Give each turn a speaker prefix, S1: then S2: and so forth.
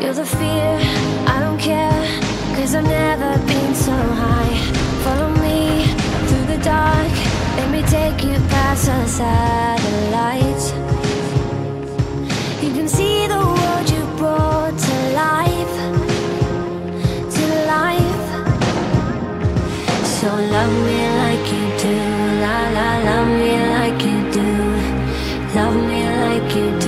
S1: You're the fear, I don't care, cause I've never been so high. Follow me through the dark, let me take you past the satellites. You can see the world you brought to life, to life. So love me like you do, la la, love me like you do. Love me like you do,